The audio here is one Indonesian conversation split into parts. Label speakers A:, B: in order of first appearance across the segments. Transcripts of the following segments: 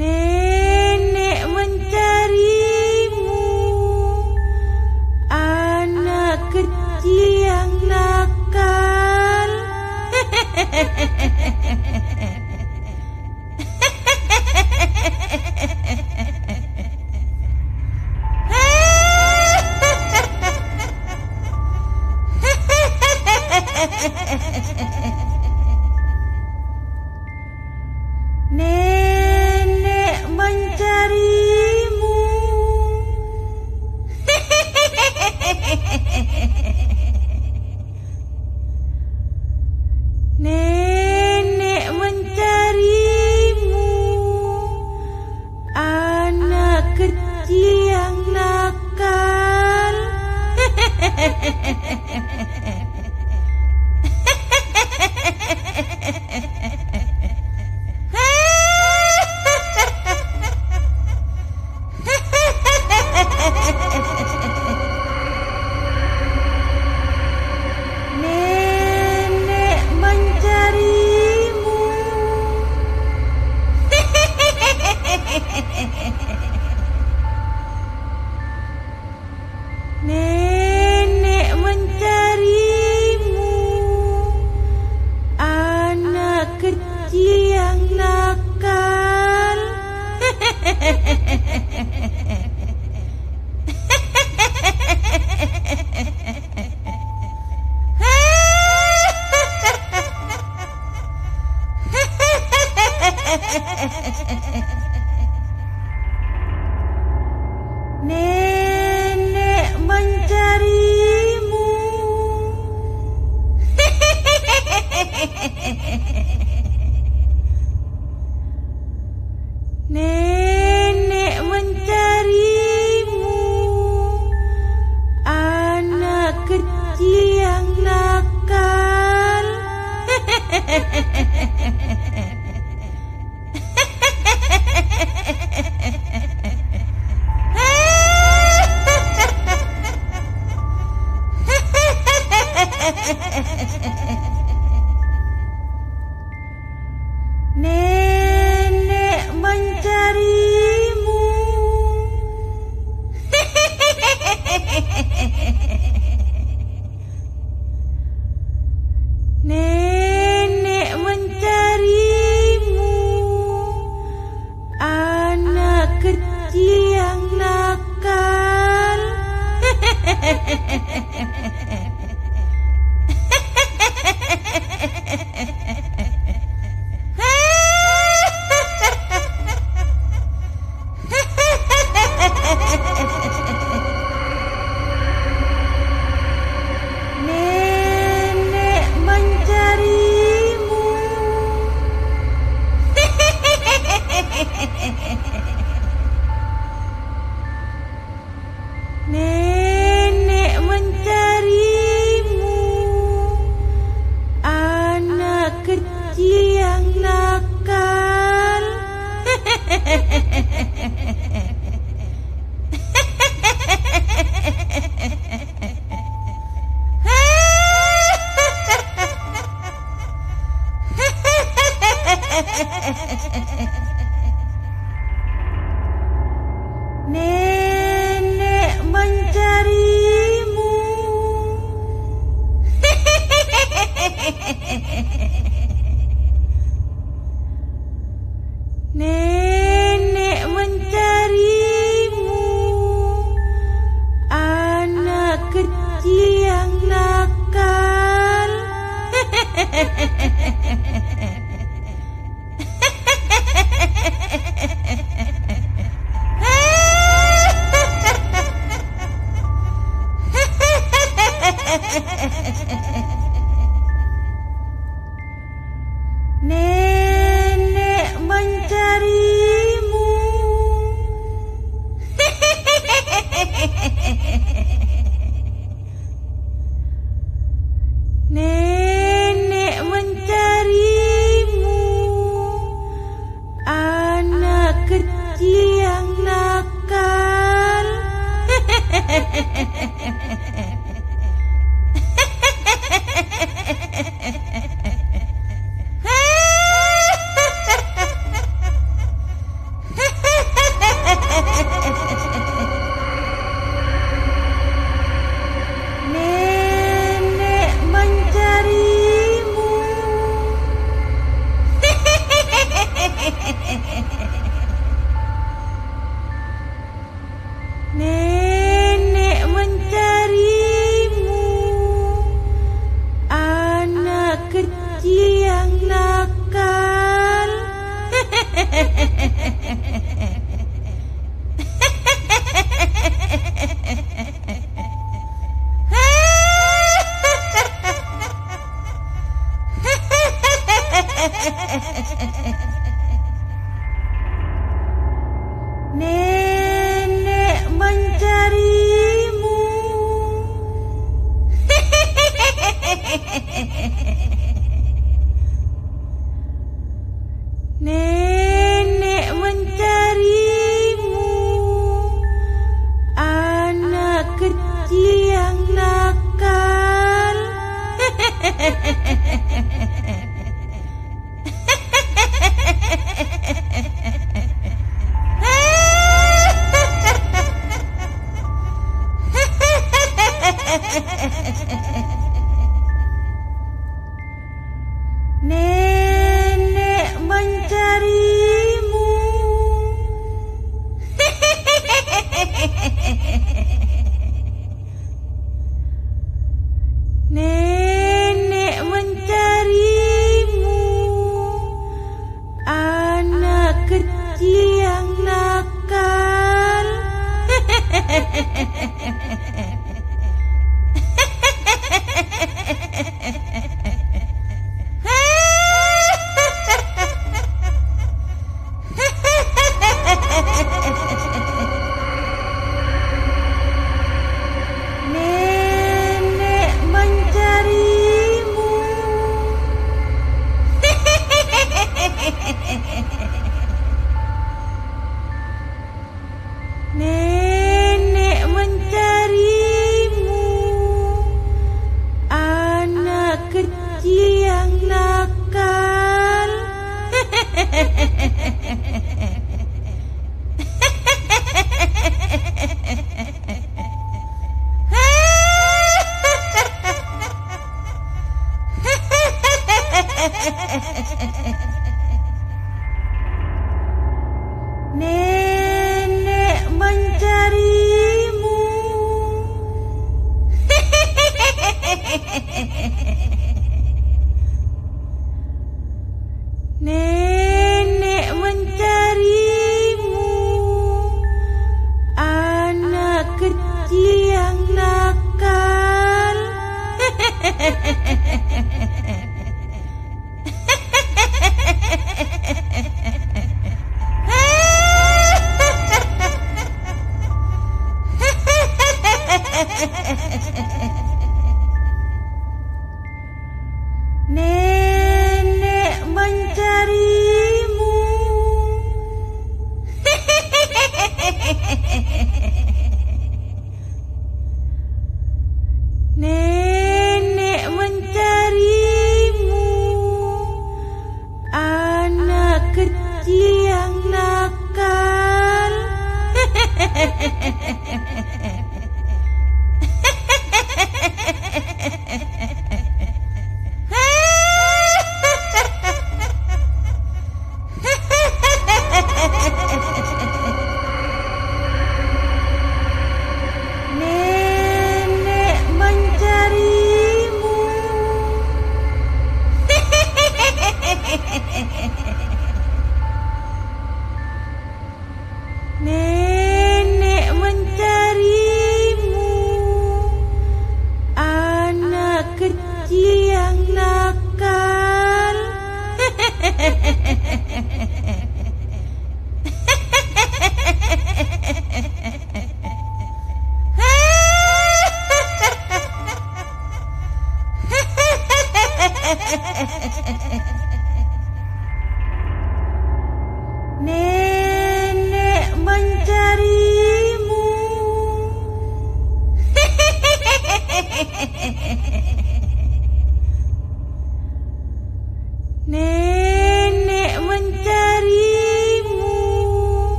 A: Nenek mencarimu. Anak kecil yang nakal. Nenek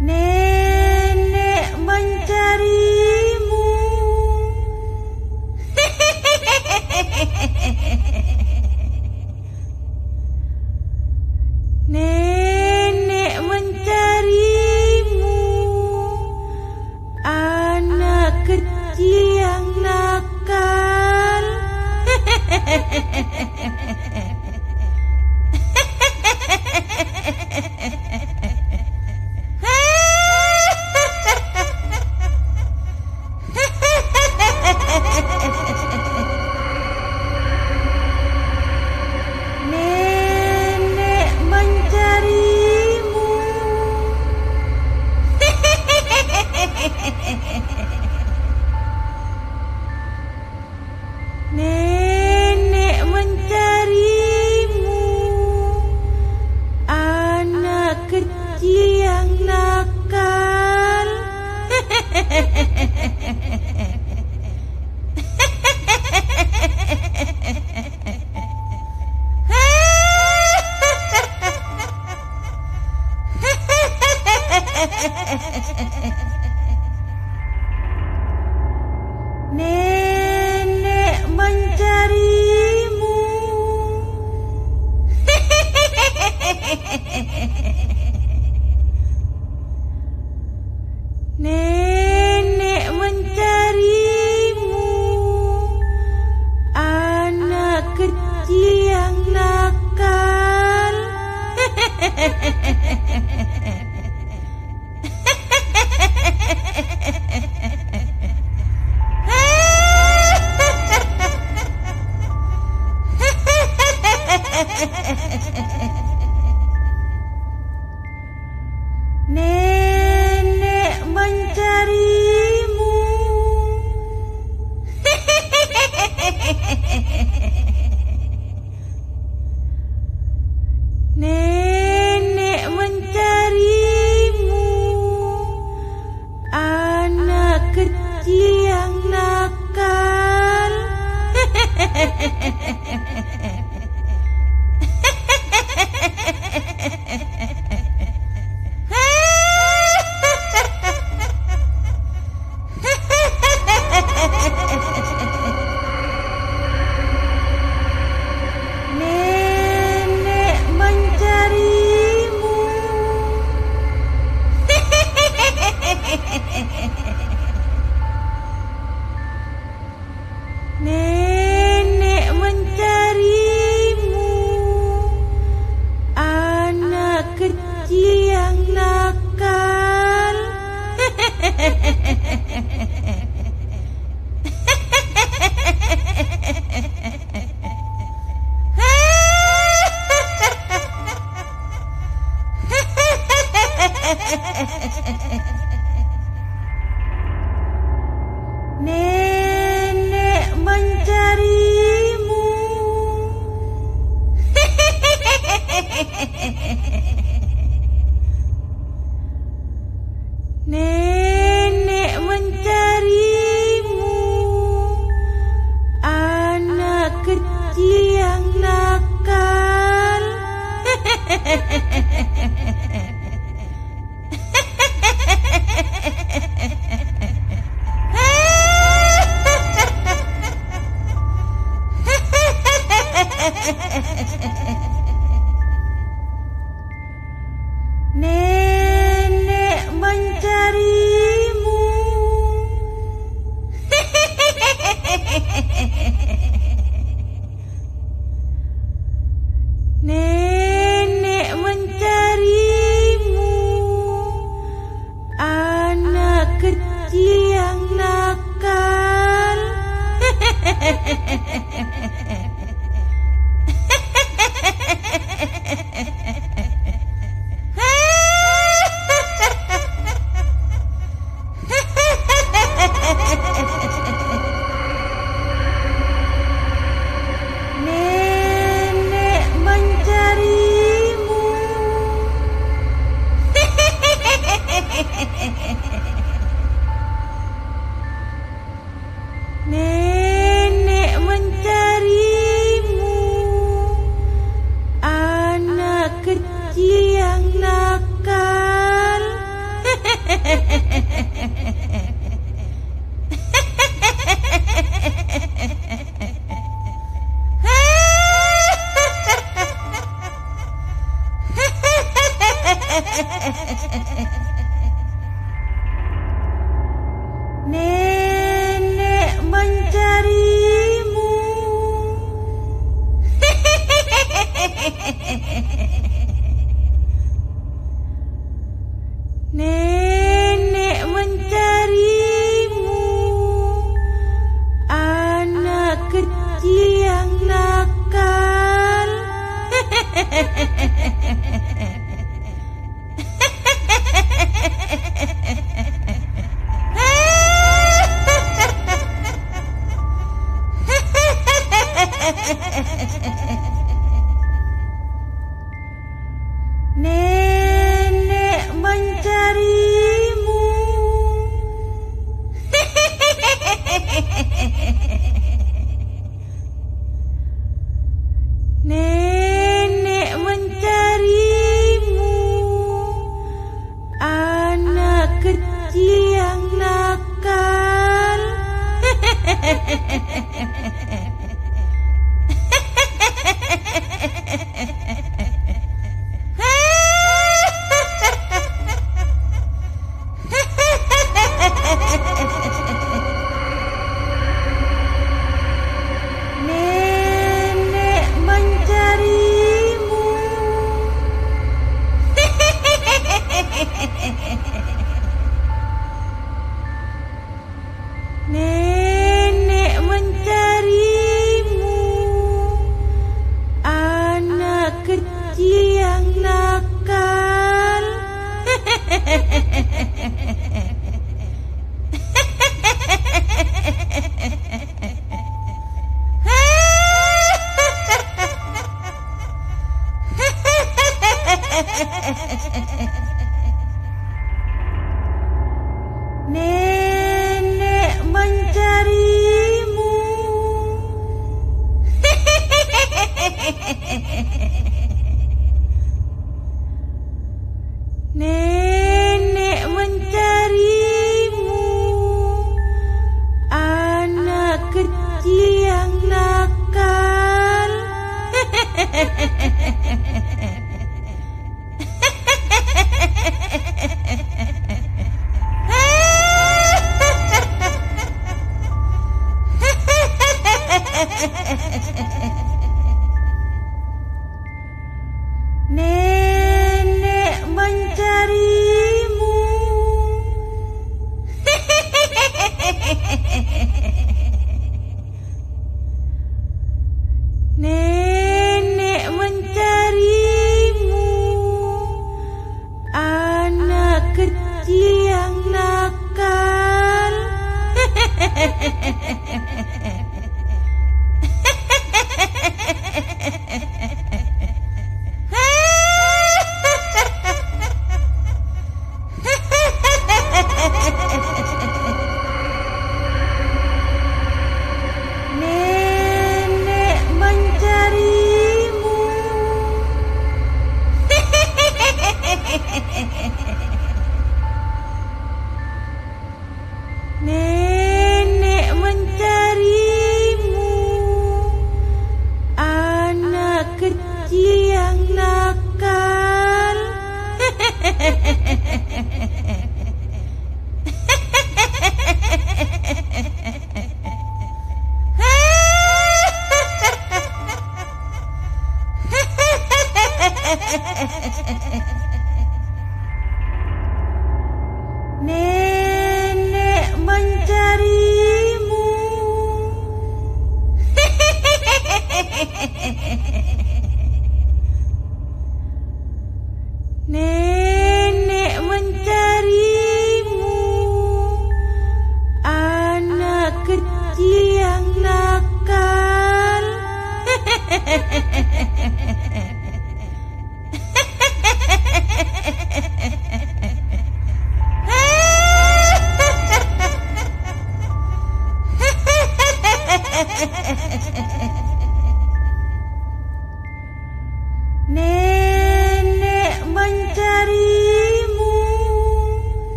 A: Nenek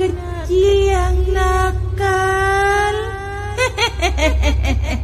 A: kecil yang nakal. Hehehehe.